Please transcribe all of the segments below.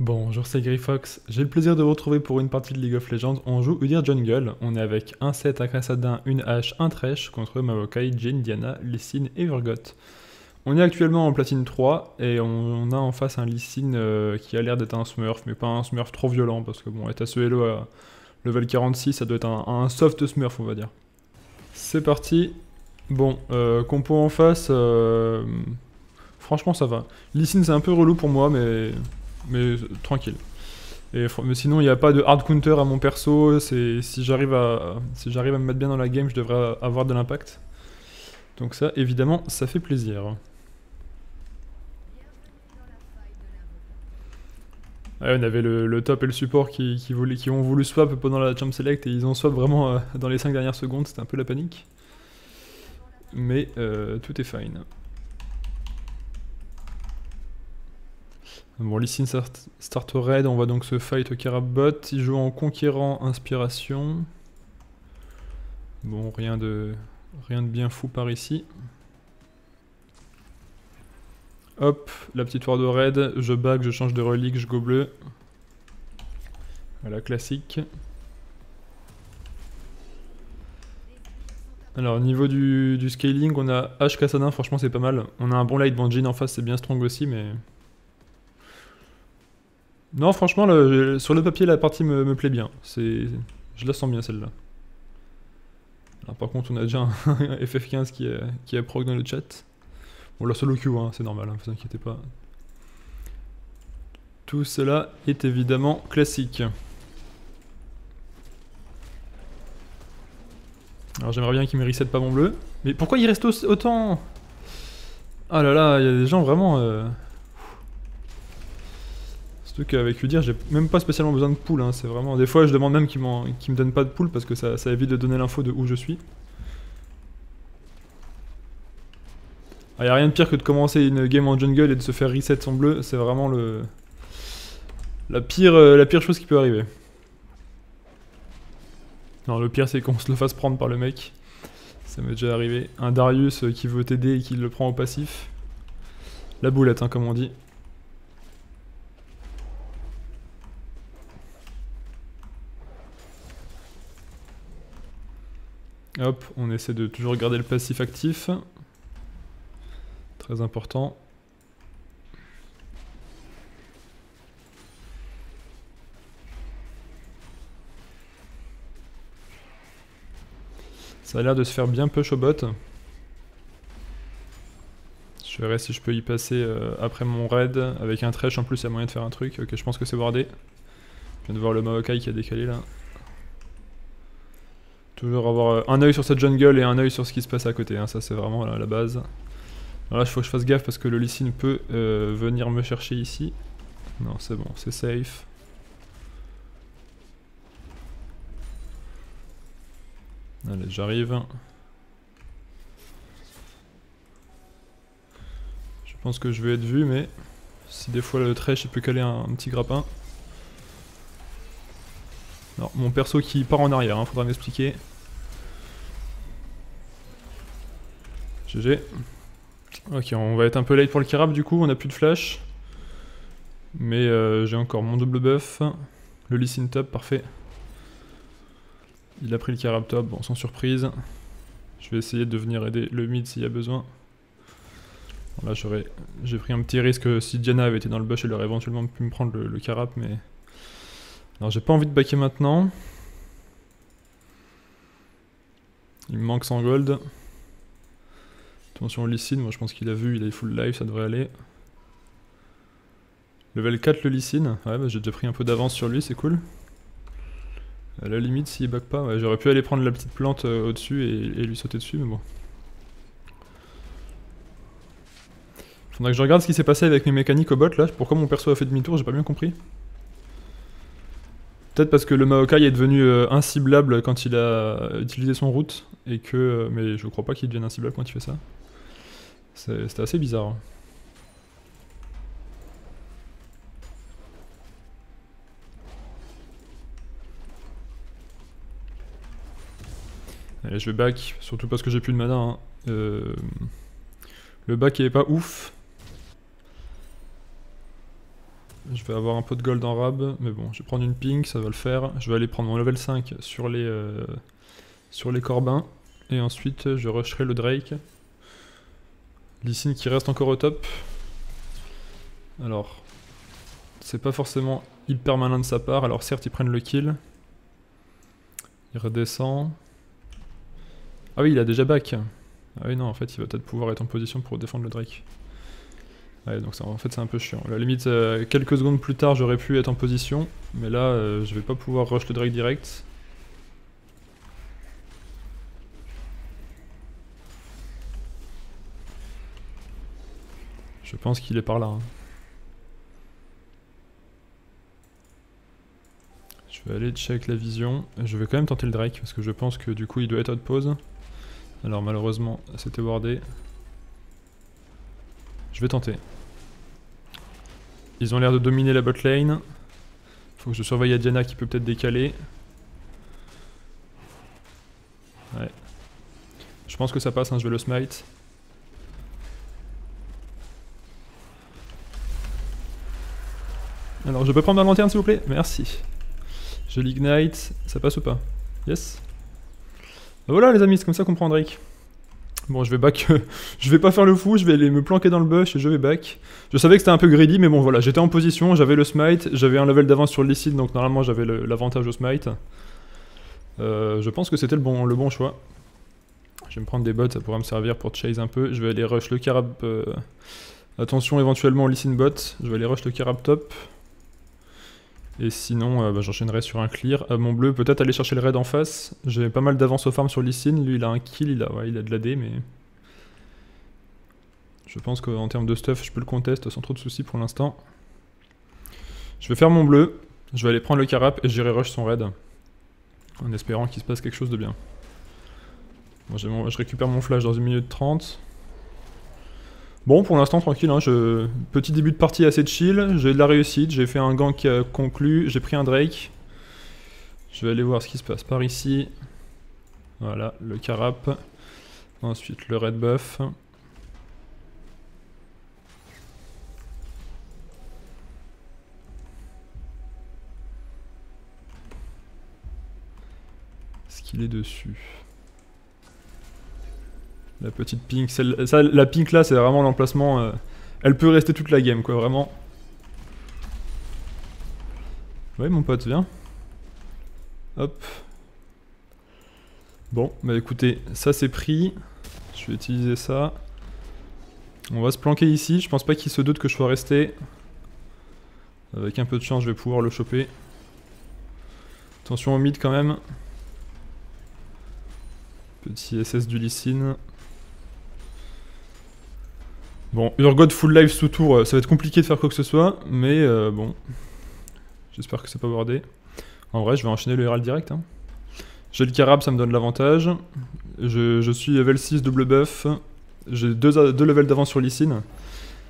Bonjour, c'est Grifox. J'ai le plaisir de vous retrouver pour une partie de League of Legends. On joue Udyr Jungle. On est avec un set, un Kassadin, une hache, un Thresh contre Maokai, Jin, Diana, Lysine et Urgot. On est actuellement en platine 3 et on, a en face un Lysine euh, qui a l'air d'être un Smurf, mais pas un Smurf trop violent parce que bon, être à ce Hello à level 46, ça doit être un, soft Smurf, on va dire. C'est parti. Bon, euh, compo en face, euh, franchement ça va. Lysine c'est un peu relou pour moi, mais mais tranquille. Et, mais sinon, il n'y a pas de hard counter à mon perso. Si j'arrive à, si à me mettre bien dans la game, je devrais avoir de l'impact. Donc ça, évidemment, ça fait plaisir. on avait le, top et le support qui, qui, ont voulu swap pendant la champ select et ils ont swap vraiment euh, dans les 5 dernières secondes, c'était un peu la panique. Mais euh, tout est fine. Bon, Lee start, au raid, on va donc se fight au Karabot. Il joue en conquérant inspiration. Bon, rien de, rien de bien fou par ici. Hop, la petite ward de raid, je back, je change de relique, je go bleu. Voilà, classique. Alors, au niveau du, scaling, on a H Kassadin, franchement c'est pas mal. On a un bon light Jin en face, c'est bien strong aussi, mais non, franchement, sur le papier, la partie me, plaît bien. C'est, Je la sens bien, celle-là. par contre, on a déjà un FF15 qui est, qui proc dans le chat. Bon, la solo queue, hein, c'est normal, ne hein, vous inquiétez pas. Tout cela est évidemment classique. Alors j'aimerais bien qu'il me reset pas mon bleu. Mais pourquoi il reste autant? Ah là là, il y a des gens vraiment... Euh, Surtout qu'avec Udir, j'ai même pas spécialement besoin de pool. Hein. C'est vraiment. Des fois, je demande même qu'il me donne pas de pool parce que ça, évite de donner l'info de où je suis. Il ah, a rien de pire que de commencer une game en jungle et de se faire reset son bleu. C'est vraiment le. La pire, euh, la pire chose qui peut arriver. Non, le pire, c'est qu'on se le fasse prendre par le mec. Ça m'est déjà arrivé. Un Darius qui veut t'aider et qui le prend au passif. La boulette, hein, comme on dit. Hop, on essaie de toujours garder le passif actif. Très important. Ça a l'air de se faire bien push au bot. Je verrai si je peux y passer euh, après mon raid. Avec un trash en plus, il y a moyen de faire un truc. Ok, je pense que c'est wardé. Je viens de voir le Maokai qui a décalé là. Toujours avoir euh, un œil sur cette jungle et un œil sur ce qui se passe à côté, hein. ça c'est vraiment la, base. Alors là, il faut que je fasse gaffe parce que le Lysine peut euh, venir me chercher ici. Non, c'est bon, c'est safe. Allez, j'arrive. Je pense que je vais être vu, mais si des fois le trèche il peut caler un, petit grappin. Non, mon perso qui part en arrière, hein, faudra m'expliquer. GG. Ok, on va être un peu late pour le Kirab du coup, on a plus de flash. Mais euh, j'ai encore mon double buff. Le Lysine top, parfait. Il a pris le Kirab top, bon sans surprise. Je vais essayer de venir aider le mid s'il y a besoin. là j'aurais, j'ai pris un petit risque, si Diana avait été dans le bush, elle aurait éventuellement pu me prendre le, le mais... Alors j'ai pas envie de backer maintenant. Il me manque 100 gold. Attention Lysine, moi je pense qu'il a vu, il a full life, ça devrait aller. Level 4 le Lysine, ouais bah, j'ai déjà pris un peu d'avance sur lui, c'est cool. À la limite s'il bug pas, ouais, j'aurais pu aller prendre la petite plante euh, au-dessus et, lui sauter dessus, mais bon. Faudra que je regarde ce qui s'est passé avec mes mécaniques au bot là, pourquoi mon perso a fait demi-tour, j'ai pas bien compris. Peut-être parce que le Maokai est devenu euh, inciblable quand il a utilisé son route, et que... Euh, mais je crois pas qu'il devienne inciblable quand il fait ça. C'était assez bizarre. Hein. Allez, je vais back, surtout parce que j'ai plus de mana. Hein. Euh, le back est pas ouf. Je vais avoir un peu de gold en rab, mais bon, je vais prendre une pink, ça va le faire. Je vais aller prendre mon level 5 sur les, euh, sur les corbins. Et ensuite, je rusherai le Drake. Lysine qui reste encore au top. Alors, c'est pas forcément hyper malin de sa part. Alors certes, ils prennent le kill. Il redescend. Ah oui, il a déjà back. Ah oui, non, en fait, il va peut-être pouvoir être en position pour défendre le Drake. Ouais, donc en fait, c'est un peu chiant. La limite, euh, quelques secondes plus tard, j'aurais pu être en position. Mais là, euh, je vais pas pouvoir rush le Drake direct. Je pense qu'il est par là. Hein. Je vais aller check la vision. Je vais quand même tenter le Drake parce que je pense que du coup il doit être out pause. Alors malheureusement c'était wardé. Je vais tenter. Ils ont l'air de dominer la bot lane. Faut que je surveille Diana qui peut peut-être décaler. Ouais. Je pense que ça passe, hein, je vais le smite. Alors je peux prendre ma lanterne s'il vous plaît? Merci. Je l'ignite, ça passe ou pas? Yes? Bah Voilà les amis, c'est comme ça qu'on prend Drake. Bon, je vais back. je vais pas faire le fou, je vais aller me planquer dans le bush et je vais back. Je savais que c'était un peu greedy, mais bon, voilà, j'étais en position, j'avais le smite, j'avais un level d'avance sur Licide, donc normalement j'avais l'avantage au smite. Euh, je pense que c'était le bon, le bon choix. Je vais me prendre des bots, ça pourra me servir pour chase un peu. Je vais aller rush le carab. Euh, attention, éventuellement, Licine bot. Je vais aller rush le carab top. Et sinon, euh, bah, j'enchaînerai sur un clear. Euh, mon bleu, peut-être aller chercher le raid en face. J'ai pas mal d'avance au farm sur Lysine. Lui, il a un kill, il a, il a de l'AD, mais... Je pense qu'en termes de stuff, je peux le contest sans trop de soucis pour l'instant. Je vais faire mon bleu. Je vais aller prendre le carap et j'irai rush son raid. En espérant qu'il se passe quelque chose de bien. je récupère mon flash dans une minute 30. Bon, pour l'instant, tranquille. Hein. Petit début de partie assez chill. J'ai de la réussite. J'ai fait un gank conclu. J'ai pris un Drake. Je vais aller voir ce qui se passe par ici. Voilà, le carap. Ensuite, le red buff. Est-ce qu'il est dessus la petite pink. La pink là, c'est vraiment l'emplacement. Euh, elle peut rester toute la game, quoi, vraiment. Ouais, mon pote, viens. Hop. Bon, bah écoutez, ça c'est pris. Je vais utiliser ça. On va se planquer ici. Je pense pas qu'il se doute que je sois resté. Avec un peu de chance, je vais pouvoir le choper. Attention au mid quand même. Petit SS du. Bon, Urgot full life sous tour, euh, ça va être compliqué de faire quoi que ce soit, mais euh, bon. J'espère que c'est pas wardé. En vrai, je vais enchaîner le Herald direct. Hein. J'ai le Carab, ça me donne l'avantage. Je, suis level 6 double buff. J'ai deux, deux levels d'avance sur Lysine.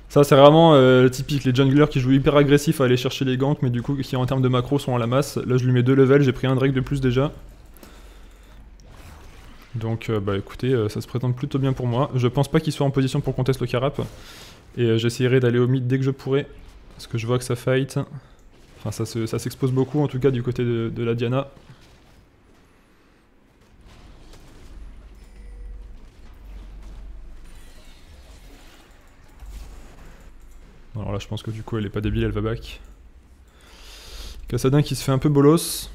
Ça, c'est vraiment euh, typique. Les junglers qui jouent hyper agressif à aller chercher les ganks, mais du coup, qui en termes de macro sont à la masse. Là, je lui mets deux levels, j'ai pris un Drake de plus déjà. Donc euh, bah écoutez, euh, ça se présente plutôt bien pour moi. Je pense pas qu'il soit en position pour contester le carap. Et euh, j'essaierai d'aller au mid dès que je pourrai. Parce que je vois que ça fight. Enfin ça s'expose beaucoup en tout cas du côté de, la Diana. Alors là je pense que du coup elle est pas débile, elle va back. Cassadin qui se fait un peu bolos.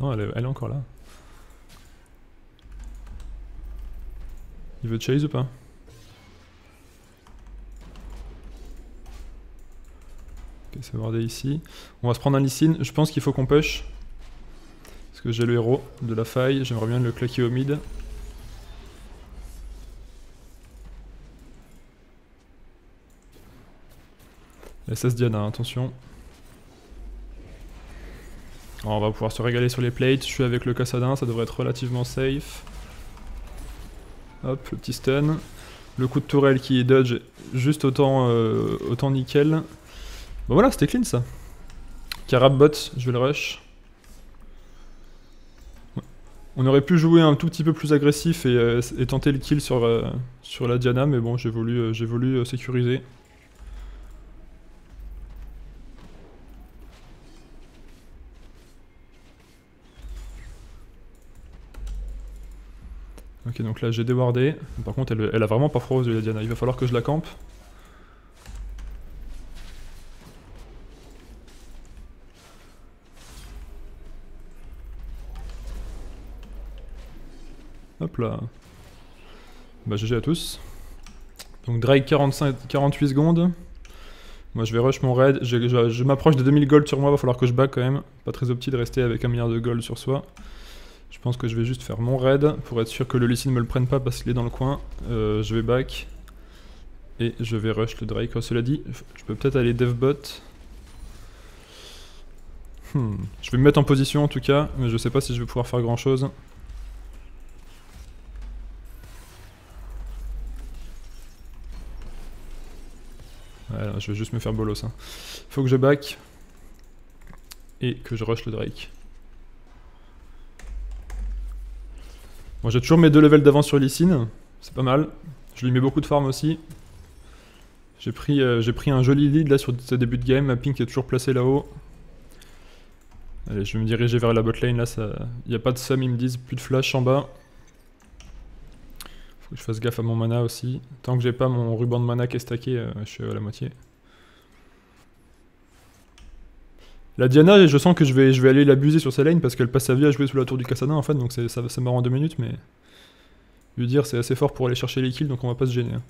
Non elle est encore là. Il veut chase ou pas Ok, c'est bordé ici. On va se prendre un Lysine. Je pense qu'il faut qu'on push. Parce que j'ai le héros de la faille. J'aimerais bien le claquer au mid. SS Diana, attention. on va pouvoir se régaler sur les plates. Je suis avec le Cassadin, ça devrait être relativement safe. Hop, le petit stun. Le coup de tourelle qui dodge juste autant, euh, autant nickel. Bon voilà, c'était clean ça. Carab bot, je vais le rush. On aurait pu jouer un tout petit peu plus agressif et, euh, tenter le kill sur, euh, sur la Diana, mais bon, j'ai voulu, j'ai voulu sécuriser. Ok, donc là j'ai déwardé. Par contre, elle, a vraiment pas froid aux yeux, la Diana. Il va falloir que je la campe. Hop là. Bah GG à tous. Donc Drake 45, 48 secondes. Moi je vais rush mon raid. Je, m'approche de 2000 gold sur moi, va falloir que je back quand même. Pas très opti de rester avec un milliard de gold sur soi. Je pense que je vais juste faire mon raid pour être sûr que le Lee Sin me le prenne pas parce qu'il est dans le coin. Euh, je vais back. Et je vais rush le Drake. Oh, cela dit, je peux peut-être aller devbot. Hmm. Je vais me mettre en position en tout cas, mais je sais pas si je vais pouvoir faire grand chose. Je vais juste me faire bolos. Hein. Faut que je back. Et que je rush le Drake. J'ai toujours mes deux levels d'avance sur Lee Sin. C'est pas mal. Je lui mets beaucoup de farm aussi. J'ai pris, euh, pris un joli lead là sur ce début de game. Ma pink est toujours placée là-haut. Allez, je vais me diriger vers la bot lane là. Il n'y a pas de sum, ils me disent. Plus de flash en bas. Faut que je fasse gaffe à mon mana aussi. Tant que j'ai pas mon ruban de mana qui est stacké, euh, je suis à la moitié. La Diana, je sens que je vais, aller l'abuser sur sa lane parce qu'elle passe sa vie à jouer sous la tour du Kassadin en fait, donc ça, ça meurt en deux minutes, mais. Lui dire, c'est assez fort pour aller chercher les kills, donc on va pas se gêner. hein.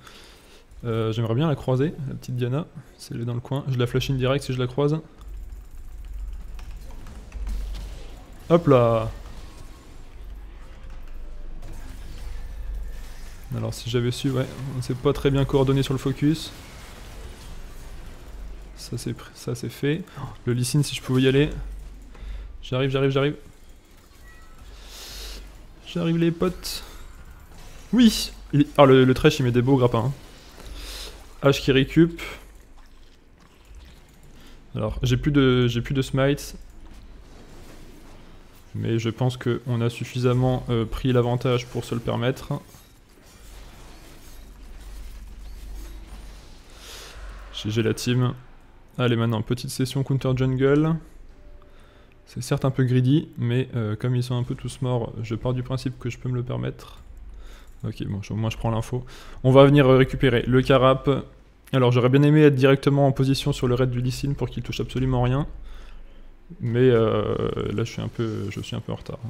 Euh, J'aimerais bien la croiser, la petite Diana, si elle dans le coin. Je la flash in direct si je la croise. Hop là Alors si j'avais su, ouais, on s'est pas très bien coordonné sur le focus. Ça c'est fait. Le Sin, si je pouvais y aller. J'arrive, j'arrive, j'arrive. J'arrive les potes. Oui Il- Ah le, le il met des beaux grappins. hein. H qui récup. Alors j'ai plus de j'ai plus de smites. Mais je pense qu'on a suffisamment euh, pris l'avantage pour se le permettre. GG la team. Allez maintenant, petite session counter jungle. C'est certes un peu greedy, mais euh, comme ils sont un peu tous morts, je pars du principe que je peux me le permettre. Ok, bon, au moins je prends l'info. On va venir euh, récupérer le carap. Alors j'aurais bien aimé être directement en position sur le raid du Lee Sin pour qu'il touche absolument rien. Mais euh, là je suis un peu, je suis un peu en retard.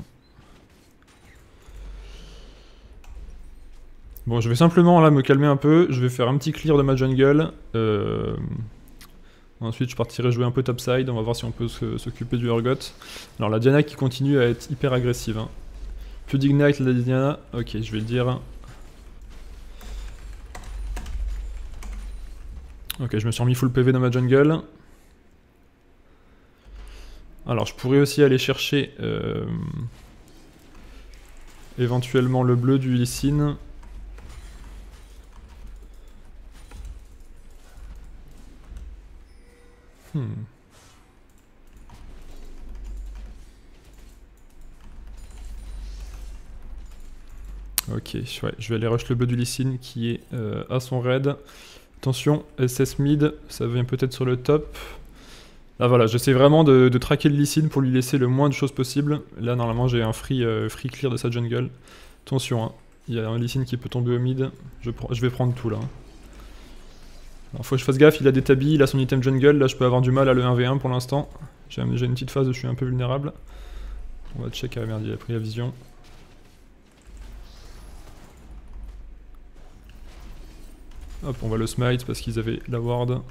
Bon, je vais simplement là me calmer un peu. Je vais faire un petit clear de ma jungle. Euh, Ensuite, je partirai jouer un peu topside. On va voir si on peut s'occuper du Urgot. Alors, la Diana qui continue à être hyper agressive. Hein. Plus d'ignite, la Diana. Ok, je vais le dire. Ok, je me suis remis full PV dans ma jungle. Alors, je pourrais aussi aller chercher euh, éventuellement le bleu du Lee Hmm. Ok, je vais aller rush le bleu du Lee Sin qui est euh, à son raid. Attention, SS mid, ça vient peut-être sur le top. Là voilà, j'essaie vraiment de, traquer le Lee Sin pour lui laisser le moins de choses possible. Là normalement j'ai un free, euh, free clear de sa jungle. Attention, hein, il y a un Lee Sin qui peut tomber au mid. Je vais prendre tout là. hein. Alors faut que je fasse gaffe, il a des tabis, il a son item jungle, là je peux avoir du mal à le 1v1 pour l'instant. J'ai une petite phase où je suis un peu vulnérable. On va check, ah merde, il a pris la vision. Hop, on va le smite parce qu'ils avaient la ward.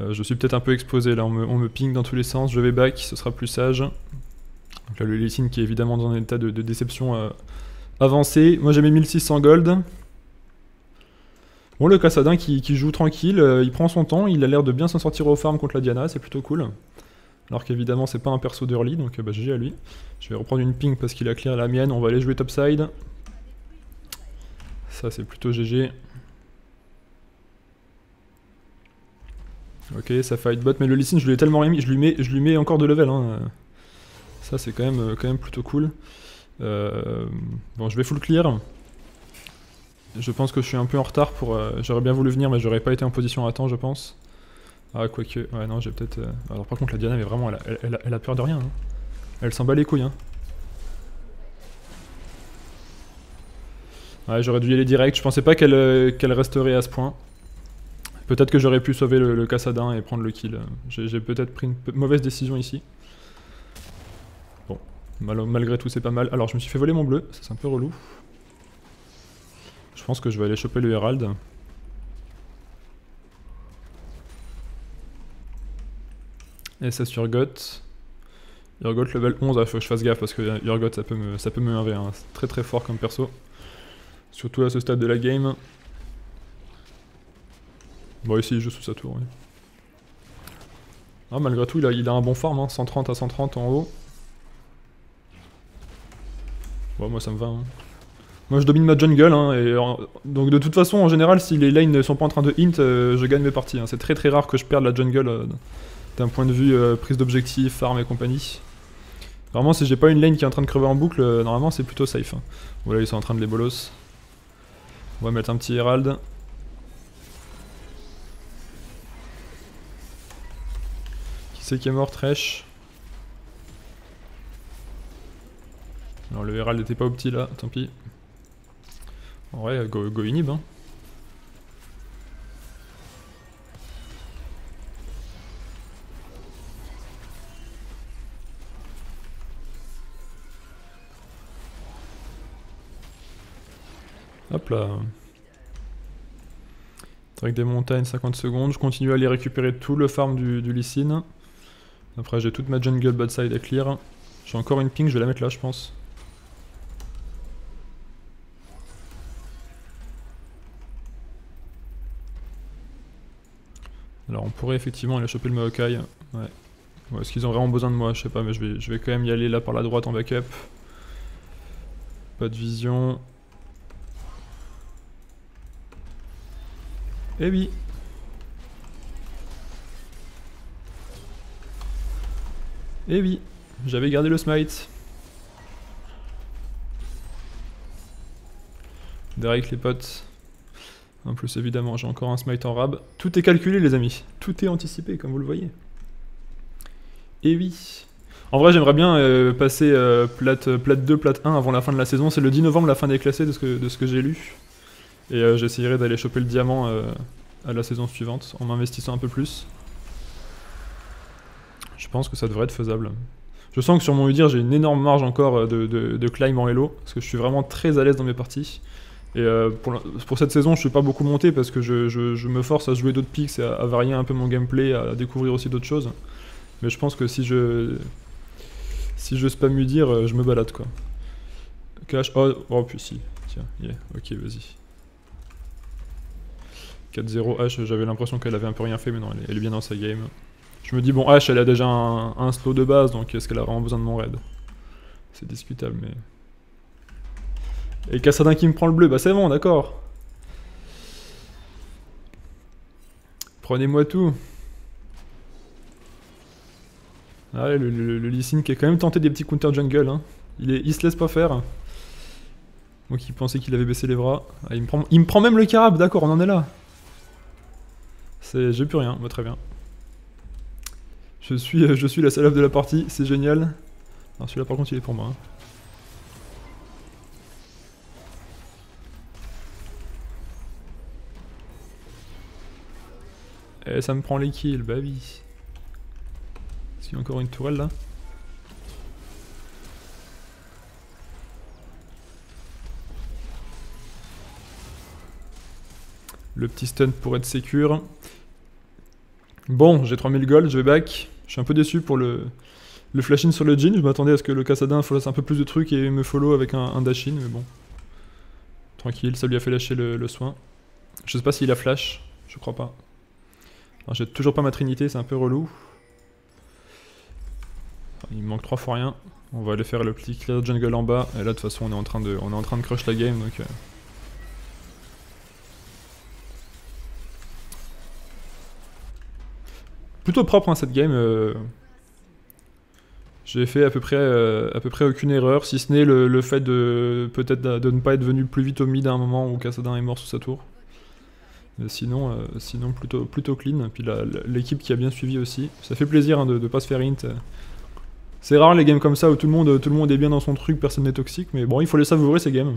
Euh, je suis peut-être un peu exposé là, on me, ping dans tous les sens, je vais back, ce sera plus sage. Donc là le Lee Sin qui est évidemment dans un état de, déception euh, avancé. Moi j'ai mes 1600 gold. Bon, le Cassadin qui, joue tranquille, euh, il prend son temps, il a l'air de bien s'en sortir au farm contre la Diana, c'est plutôt cool. Alors qu'évidemment, c'est pas un perso d'early, donc euh, bah, GG à lui. Je vais reprendre une ping parce qu'il a clear la mienne, on va aller jouer topside. Ça, c'est plutôt GG. Ok, ça fight bot, mais le Lee je lui ai tellement rien je lui mets, encore de level. Hein. Ça, c'est quand même, euh, plutôt cool. Bon, je vais full clear. Je pense que je suis un peu en retard pour. euh, j'aurais bien voulu venir, mais j'aurais pas été en position à temps, je pense. Ah, quoique. Ouais, non, j'ai peut-être. euh, Alors, par contre, la Diana, mais vraiment, elle a, elle- elle a- elle a peur de rien. hein. Elle s'en bat les couilles. Hein. Ouais, j'aurais dû y aller direct. Je pensais pas qu'elle euh, resterait à ce point. Peut-être que j'aurais pu sauver le, Cassadin et prendre le kill. J'ai peut-être pris une mauvaise décision ici. Bon, mal- malgré tout, c'est pas mal. Alors, je me suis fait voler mon bleu. Ça, c'est un peu relou. Je pense que je vais aller choper le Herald. Et ça sur Urgot. Urgot level 11, il faut que je fasse gaffe parce que Urgot ça peut me, ça peut me 1v1. C'est très très fort comme perso. Surtout à ce stade de la game. Bon ici joue sous sa tour, oui. Ah, malgré tout il a, il a un bon farm, hein, 130 à 130 en haut. Bon moi ça me va. hein. Moi je domine ma jungle, hein, et en- donc de toute façon en général si les lanes ne sont pas en train de hint, euh, je gagne mes parties. hein. C'est très très rare que je perde la jungle euh, d'un point de vue euh, prise d'objectif, farm et compagnie. Vraiment si j'ai pas une lane qui est en train de crever en boucle, euh, normalement c'est plutôt safe. hein. Voilà ils sont en train de les bolos. On va mettre un petit Herald. Qui c'est qui est mort Tresh Alors le Herald était pas au petit là, tant pis. Vrai, go, go inhib hein. Hop là. Avec des montagnes, 50 secondes. Je continue à aller récupérer tout le farm du, du Lee Sin. Après, j'ai toute ma jungle bot side à clear. J'ai encore une ping, je vais la mettre là, je pense. Alors, on pourrait effectivement aller choper le Maokai. Ouais. Est-ce qu'ils ont vraiment besoin de moi? Je sais pas, mais je vais, je vais quand même y aller là par la droite en backup. Pas de vision. Eh oui Eh oui J'avais gardé le smite. Derek les potes. En plus évidemment j'ai encore un smite en rab. Tout est calculé les amis. Tout est anticipé comme vous le voyez. Eh oui En vrai j'aimerais bien euh, passer euh, plate, plate 2, plate 1 avant la fin de la saison. C'est le 10 novembre la fin des classés de ce que, j'ai lu. Et euh, j'essayerai d'aller choper le diamant euh, à la saison suivante en m'investissant un peu plus. Je pense que ça devrait être faisable. Je sens que sur mon UDIR j'ai une énorme marge encore euh, de, de, climb en Elo parce que je suis vraiment très à l'aise dans mes parties. Et euh, pour, cette saison je suis pas beaucoup monté parce que je, me force à jouer d'autres picks et à, varier un peu mon gameplay, à découvrir aussi d'autres choses. Mais je pense que si je si je spam UDIR euh, je me balade quoi. Cash, oh, oh puis si, tiens, ok vas-y. 4-0 H, j'avais l'impression qu'elle avait un peu rien fait, mais non, elle est, bien dans sa game. Je me dis, bon, H, elle a déjà un slow de base, donc est-ce qu'elle a vraiment besoin de mon raid? C'est discutable, mais. Et Cassadin qui me prend le bleu, bah c'est bon, d'accord. Prenez-moi tout. Ah le, le, le Lee Sin qui a quand même tenté des petits counter jungle, hein. Il, se laisse pas faire. Moi qui pensais qu'il avait baissé les bras. Ah, il, me prend, même le carab, d'accord, on en est là. J'ai plus rien, bah, très bien. Je suis, euh, je suis la salope de la partie, c'est génial. Alors celui-là par contre il est pour moi. hein. Et ça me prend les kills, bah oui. Est-ce qu'il y a encore une tourelle là Le petit stun pour être sécure. Bon, j'ai 3000 gold, je vais back. Je suis un peu déçu pour le, le flash in sur le Jin. Je m'attendais à ce que le Cassadin fasse un peu plus de trucs et me follow avec un, un dash in, mais bon. Tranquille, ça lui a fait lâcher le soin. Je sais pas s'il a flash, je crois pas. J'ai toujours pas ma trinité, c'est un peu relou. Il me manque trois fois rien. On va aller faire le petit clear jungle en bas. Et là, de toute façon, on est en train de, on est en train de crush la game, donc. euh, plutôt propre hein, cette game. euh. J'ai fait à peu près euh, à peu près aucune erreur, si ce n'est le, fait de peut-être de, ne pas être venu plus vite au mid à un moment où Cassadin est mort sous sa tour. Mais sinon, euh, sinon plutôt plutôt clean. Puis l'équipe qui a bien suivi aussi. Ça fait plaisir hein, de ne pas se faire int. C'est rare les games comme ça où tout le monde tout le monde est bien dans son truc, personne n'est toxique. Mais bon, il faut les savourer ces games.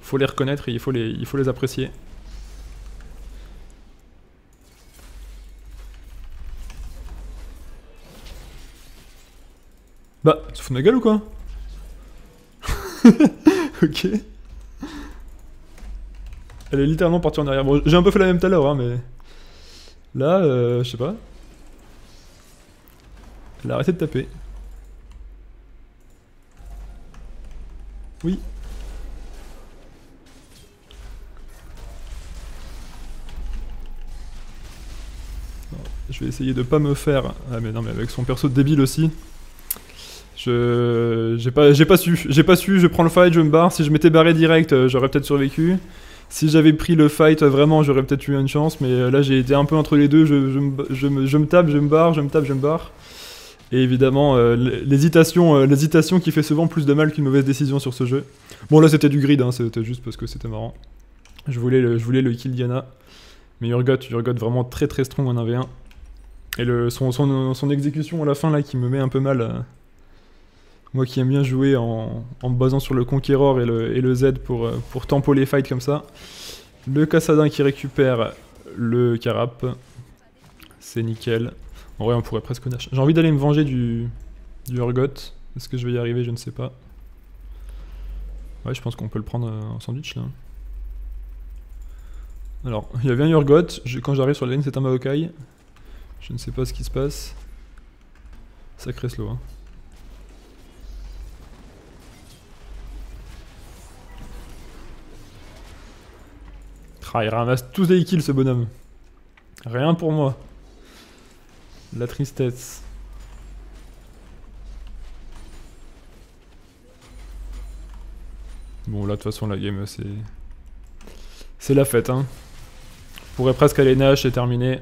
faut les reconnaître et il faut les, il faut les apprécier. Bah, tu fous de ma gueule ou quoi? Ok. Elle est littéralement partie en arrière. Bon, j'ai un peu fait la même tout à l'heure, hein, mais... Là, euh, je sais pas. Elle a arrêté de taper. Oui. Je vais essayer de pas me faire... Ah mais non mais avec son perso débile aussi. Je... J'ai pas, pas su. J'ai pas su, je prends le fight, je me barre. Si je m'étais barré direct, euh, j'aurais peut-être survécu. Si j'avais pris le fight, euh, vraiment, j'aurais peut-être eu une chance. Mais euh, là, j'ai été un peu entre les deux. Je, me, tape, je me barre, je me tape, je me barre. Et évidemment, l'hésitation, l'hésitation qui fait souvent plus de mal qu'une mauvaise décision sur ce jeu. Bon, là, c'était du grid, hein, c'était juste parce que c'était marrant. Je voulais, le, je voulais le kill Diana. Mais Urgot, Urgot vraiment très très strong en 1v1. Et le, son, exécution à la fin là qui me met un peu mal. Moi qui aime bien jouer en, me basant sur le Conqueror et le, Z pour, euh, pour tempo les fights comme ça. Le Cassadin qui récupère le Carap. C'est nickel. En vrai, on pourrait presque. J'ai envie d'aller me venger du, du Urgot. Est-ce que je vais y arriver? Je ne sais pas. Ouais, je pense qu'on peut le prendre euh, en sandwich là. Alors, il y avait un Urgot. quand j'arrive sur la ligne, c'est un Maokai. Je ne sais pas ce qui se passe. Sacré slow. Hein. Ah, il ramasse tous les kills ce bonhomme. Rien pour moi. La tristesse. Bon là de toute façon la game c'est... C'est la fête hein. On pourrait presque aller Nash et terminer.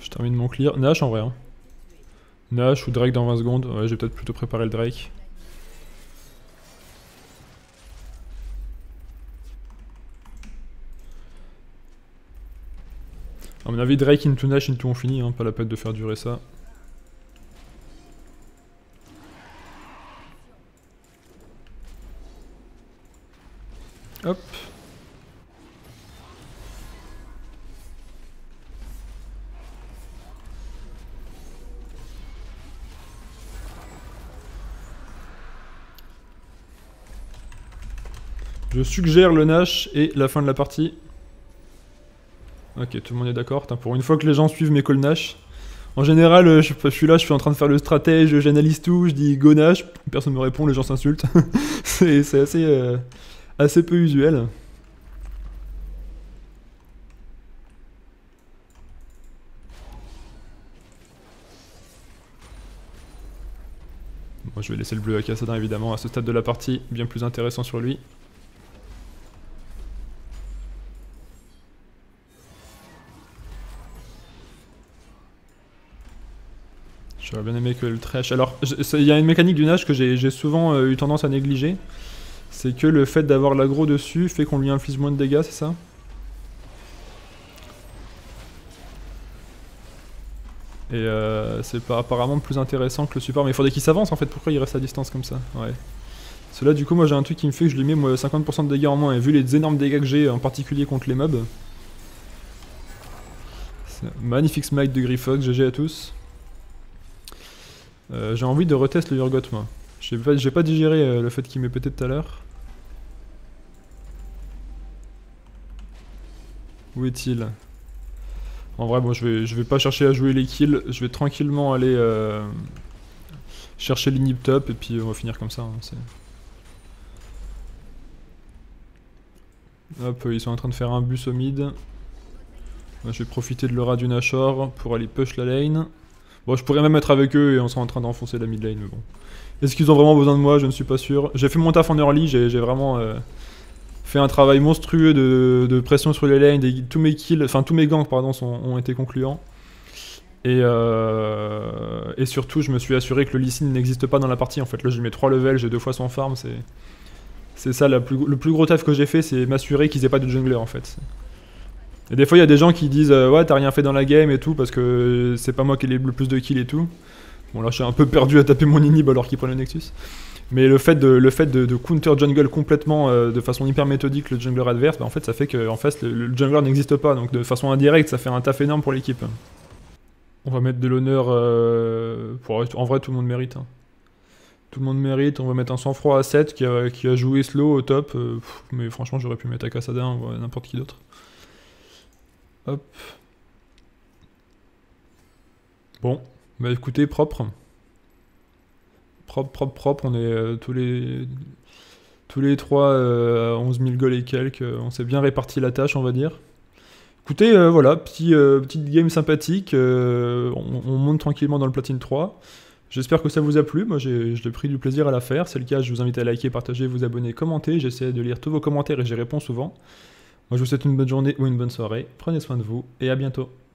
Je termine mon clear. Nash en vrai hein. Nash ou Drake dans 20 secondes. Ouais, j'ai peut-être plutôt préparé le Drake. A mon avis, Drake into Nash into on finit, hein, pas la peine de faire durer ça. Je suggère le Nash et la fin de la partie. Ok, tout le monde est d'accord. Pour une fois que les gens suivent mes calls Nash. En général, euh, je, suis là, je suis en train de faire le stratège, j'analyse tout, je dis go Nash, personne me répond, les gens s'insultent. c'est assez, euh, assez peu usuel. Moi, je vais laisser le bleu à Cassadin évidemment à ce stade de la partie, bien plus intéressant sur lui. J'aurais bien aimé que le trash... Alors, il y a une mécanique du nage que j'ai souvent euh, eu tendance à négliger. C'est que le fait d'avoir l'agro dessus fait qu'on lui inflige moins de dégâts, c'est ça? Et euh, c'est apparemment plus intéressant que le support. Mais il faudrait qu'il s'avance en fait, pourquoi il reste à distance comme ça? Ouais. Cela du coup moi j'ai un truc qui me fait que je lui mets 50% de dégâts en moins et vu les énormes dégâts que j'ai en particulier contre les mobs. Magnifique smite de Griffox, GG à tous. Euh, j'ai envie de retester le Urgot moi. J'ai pas, pas digéré euh, le fait qu'il m'ait pété tout à l'heure. Où est-il? En vrai, bon, je vais, vais pas chercher à jouer les kills. Je vais tranquillement aller euh, chercher l'inhib top et puis on va finir comme ça. Hein, Hop, ils sont en train de faire un bus au mid. je vais profiter de l'aura du Nashor pour aller push la lane. Je pourrais même être avec eux et on serait en train d'enfoncer la mid lane, mais bon. Est-ce qu'ils ont vraiment besoin de moi? Je ne suis pas sûr. J'ai fait mon taf en early, j'ai vraiment euh, fait un travail monstrueux de, pression sur les lanes. tous mes kills, enfin tous mes gangs, pardon, ont été concluants. Et, euh, et, surtout, je me suis assuré que le Lee n'existe pas dans la partie. En fait, là, j'ai mis 3 levels, j'ai deux fois son farm. C'est ça, le plus gros taf que j'ai fait, c'est m'assurer qu'ils aient pas de jungler en fait. Et des fois, il y a des gens qui disent euh, Ouais, t'as rien fait dans la game et tout, parce que c'est pas moi qui ai le plus de kills et tout. Bon là je suis un peu perdu à taper mon inhib alors qu'il prend le Nexus. Mais le fait de, le fait de, counter jungle complètement euh, de façon hyper méthodique le jungler adverse, bah, en fait ça fait que en fait, le, jungler n'existe pas. Donc de façon indirecte ça fait un taf énorme pour l'équipe. On va mettre de l'honneur... Euh, pour... En vrai tout le monde mérite. Hein. Tout le monde mérite, on va mettre un sang-froid à 7 qui a, joué slow au top. Mais franchement j'aurais pu mettre Akasada ou n'importe qui d'autre. Hop. Bon, bah écoutez, propre. Propre, propre, propre. On est euh, tous les tous les trois euh, à 11 000 goals et quelques. On s'est bien réparti la tâche, on va dire. Écoutez, euh, voilà, petit, petite game sympathique. On, on, monte tranquillement dans le platine 3. J'espère que ça vous a plu. Moi, j'ai pris du plaisir à la faire. C'est le cas, je vous invite à liker, partager, vous abonner, commenter. J'essaie de lire tous vos commentaires et j'y réponds souvent. Moi, je vous souhaite une bonne journée ou une bonne soirée. Prenez soin de vous et à bientôt.